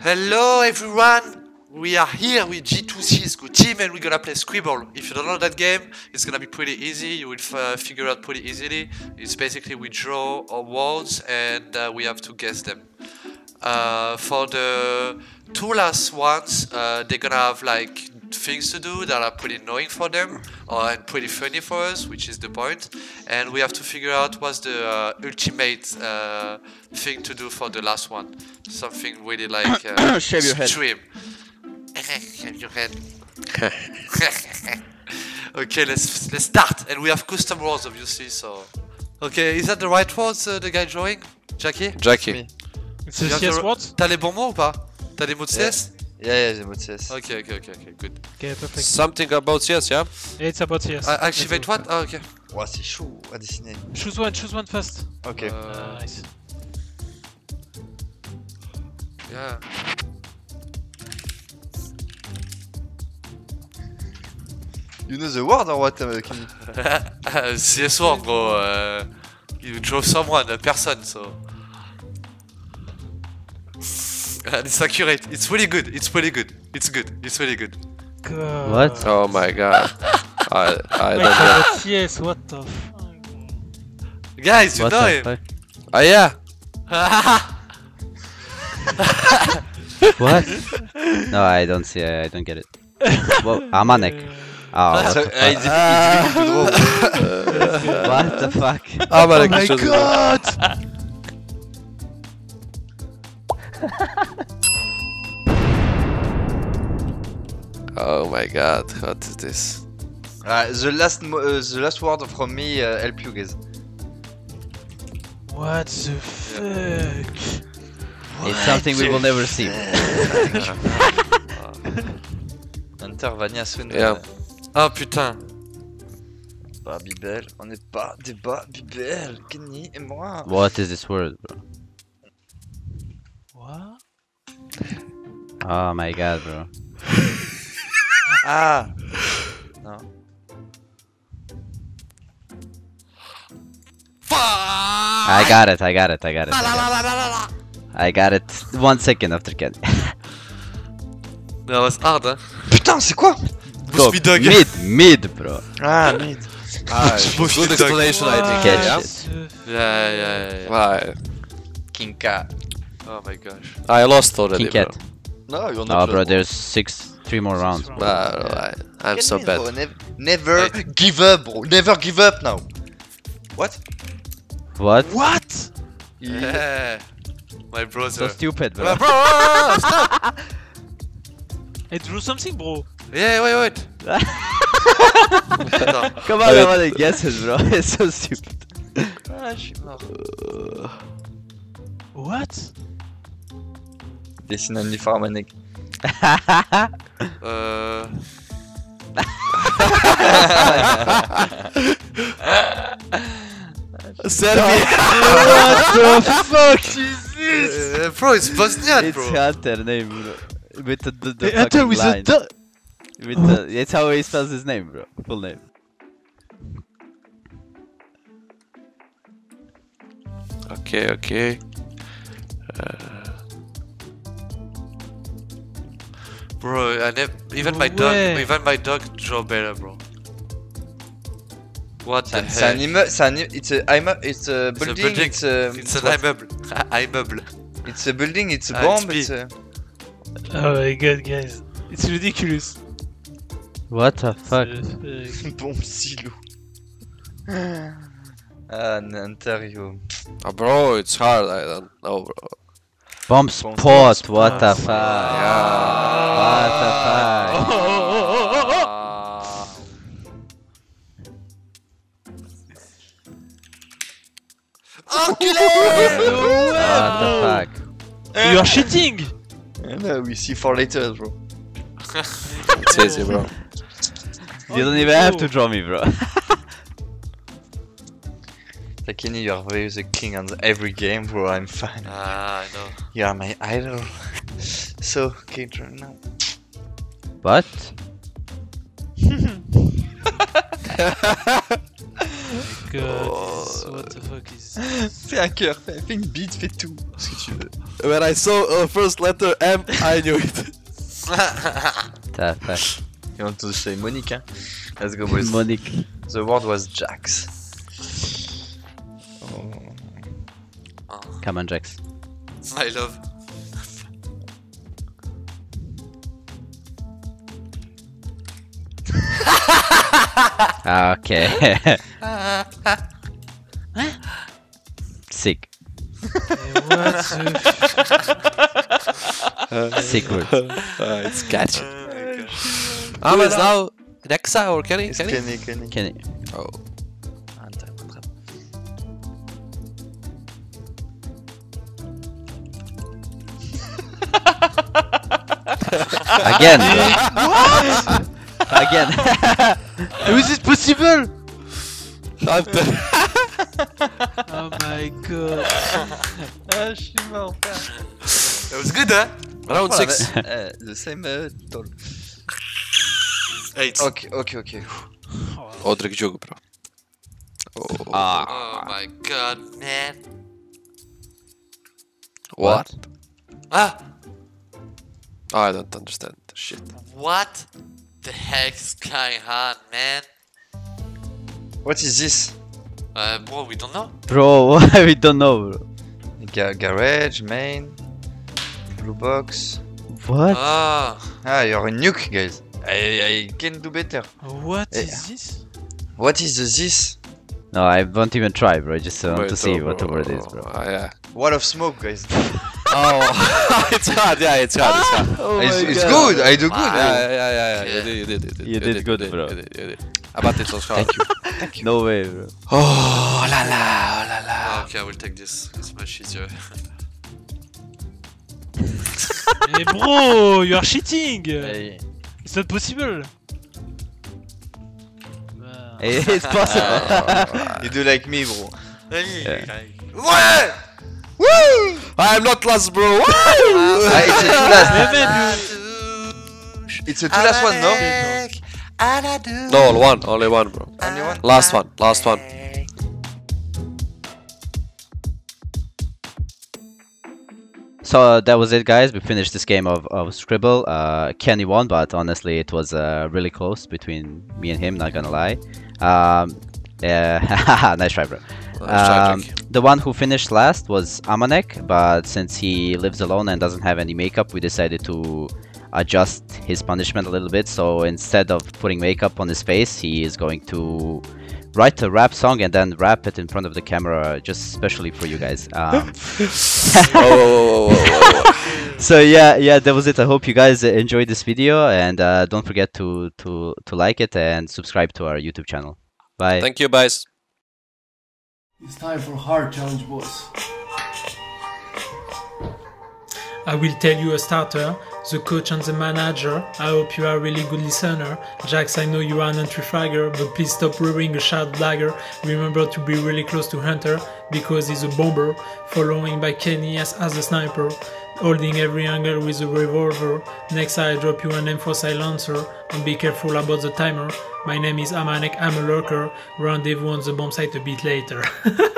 Hello everyone! We are here with G2 CS:GO Team and we're gonna play Skribbl. If you don't know that game, it's gonna be pretty easy. You will uh, figure out pretty easily. It's basically we draw words and uh, we have to guess them. Uh, for the two last ones, uh, they're gonna have like things to do that are pretty annoying for them or and pretty funny for us, which is the point. And we have to figure out what's the uh, ultimate uh, thing to do for the last one. Something really like uh, Shave your head. extreme. Shave your head. okay, let's let's start. And we have custom rules, obviously. So, okay, is that the right words, uh, the guy drawing, Jackie? Jackie. C'est Tu viens CS de- words T'as les bons mots ou pas T'as les mots de CS Yeah, yeah, the mode CS. Ok, ok, ok, ok, good. Okay, perfect. Something about yes, yeah? It's about CS. Ah, activate what? Ah, ok. Ouah, c'est chaud à dessiner. Choose one, choose one first. Ok. Euh, Nice. yeah. You know the word or what, uh, Kenny? CS word, bro. Uh, you draw someone, a person, so. And it's accurate. It's really good. It's really good. It's good. It's really good. God. What? Oh my god. I I don't know. about CS, what the fuck? Guys, you What know the him. fuck? Ah yeah. What? no, I don't see. I don't get it. Well, Amanek. Oh, what So, the uh, it's, it's really to draw. fuck? What the fuck? Maar ik chose pas. Oh my god, what is this? Ah, the last mo- uh, the last word from me uh, help you guys. What the fuck? It's something we will never see. Hunter, Vania, Swen. Yeah. Ah putain. Babybel, on n'est pas des Babybel, Kenny et moi. What is this word, bro? What? Oh my god, bro. Ah I got it. I got it. I got it. I got it. I got it. One second after Ken. That was hard, hein. Putain, c'est quoi Go. Boost dog. Mid, mid, bro. Ah, mid. Ah, Bush good explanation I think. Catch Yeah. it. Yeah, yeah, yeah, yeah. Why? Kinka. Oh my gosh. I lost already, King bro. cat. No, you're Oh, not. bro, there's six, three more rounds. Bro. Ah, I, I'm so bad. Bro, nev- never give up, bro. Never give up now. What? What? What? Yeah. My brother. So stupid, Uh, bro. bro, oh, stop! Hey, draw something, bro. Yeah, wait, wait. Attends. Come on, I wanna guess it, bro. It's so stupid. Ah, je suis mort. What? Dessine un uniforme, mec. Euh... Serbia! what the fuck is this? Uh, bro, it's Bosnian, It's bro. Hunter name, bro. With the, the, the Hey, Hunter fucking with a line. du- With the, it's how he spells his name, bro. Full name. Okay, okay. Bro, I never, even my dog, even my dog draw better, bro. What the C'est un- c'est un heck? immeuble, c'est un, it's a, I'm a, it's a It's a building, building. it's a, It's an immeuble. immeuble. it's a building, it's a Ah, bomb, it's a... Oh my god, guys. It's ridiculous. What the fuck? Bombe silo. Ah, Hunter, you... Ah, bro, it's hard. I don't know, bro. Bomb spot, spot. what the Ah. fuck? Yeah. What the fuck? Ah. What the fuck? You are cheating! No, we see four letters, bro. It's easy, bro. You don't even have to draw me, bro. Takini, you are very the king on every game, bro. I'm fine. Ah, I know. You are my idol. So, okay, draw now. What? God, this- what the fuck is this? C'est un cœur, fais, fais une bite, fais tout. Ce que tu veux. When I saw uh, first letter M, I knew it. Tough, tough. You want to say Monique, hein? Let's go, boys. Monique. The word was Jax. Come on, Jax. My love. Okay. Sick. What Sick word. Uh, it's catchy. Oh Ah, but now Nexa or Kenny? It's Kenny? Kenny, Kenny. Kenny. Oh. Again. what? Again. How is it possible? I'm done. Oh my god. Ah, je suis mort. That was good, huh? Round 6. Uh, the same uh, doll. Eight. Ok, ok, ok. Odrik jogo, bro. Oh. Oh my god, man. What? Ah! Oh, I don't understand the shit. What the heck's going on, man? What is this? Uh, bro, we don't know. Bro, we don't know, bro. Ga garage, main, blue box. What? Ah, Ah, you're a nuke, guys. I, I can do better. What Eh. is this? What is this? No, I won't even try, bro. Just uh, want to see oh, what the bro. word is, bro. Ah, yeah. Wall of smoke, guys. Oh, it's hard, yeah, it's hard, it's hard. Oh it's it's good. I do good. Yeah, yeah, yeah, yeah, Yeah. You did, you did, you did. You did good, bro. You did, you did. Ah, but it was hard. Thank you. No way, bro. Oh la la, oh la la. Ah, okay, I will take this. It's much easier. Hey bro, you are cheating! Hey. It's not possible! Bah, It's possible. You do like me, bro. Ouais! I'm not last, bro. Ah, it's a two last. Mais It's a two last one, no? no, one, only one, bro. Only one. Last one, last one. So uh, that was it, guys. We finished this game of, of Skribbl. Uh, Kenny won, but honestly, it was uh, really close between me and him. Not gonna lie. Um, yeah, nice try, bro. Um, the one who finished last was Amanek, but since he lives alone and doesn't have any makeup, we decided to adjust his punishment a little bit. So instead of putting makeup on his face, he is going to write a rap song and then rap it in front of the camera, just especially for you guys. Um, so yeah, yeah, that was it. I hope you guys enjoyed this video, and uh, don't forget to to to like it and subscribe to our YouTube channel. Bye. Thank you, guys. It's time for hard challenge, boys. I will tell you a starter, the coach and the manager. I hope you are a really good listener. Jax, I know you are an entry fragger, but please stop wearing a shard dagger. Remember to be really close to Hunter because he's a bomber, following by Kenny as, as a sniper, holding every angle with a revolver. Next I drop you an M4 silencer, and be careful about the timer. My name is Amanek, I'm a lurker. Rendezvous on the bomb site a bit later.